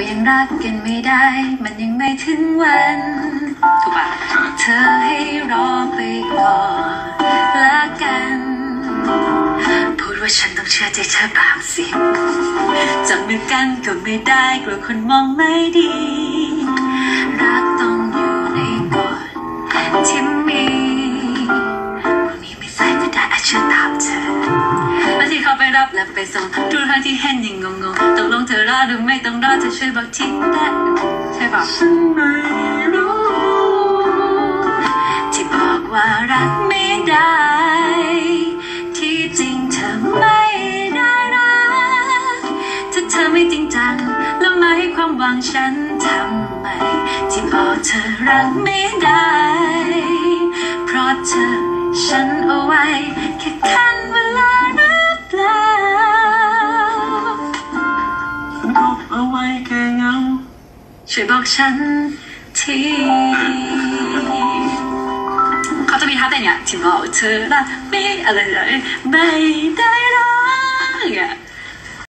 เรายังรักกันไม่ได้ มันยังไม่ถึงวัน ถูกปะเธอให้รอไปก่อนละกัน พูดว่าฉันต้องเชื่อใจเธอบางสิจับมือกันก็ไม่ได้กลัวคนมองไม่ดี รับและไปส่งทุกครั้งที่เห็นยังงงๆตกลงเธอรอหรือไม่ต้องรอเธอช่วยบอกทีได้ใช่ปะฉันไม่รู้ที่บอกว่ารักไม่ได้ ที่จริงเธอไม่ได้รักถ้าเธอไม่จริงจังแล้วม่ให้ความหวังฉันทำไมที่บอกเธอรักไม่ได้ เพราะเธอฉันเอาไว้แค่ เอาไว้แค่เงาช่วยบอกฉันทีเขาจะมีท่าเต้นเนี่ยที่บอกเธอละไม่อะไรเลยไม่ได้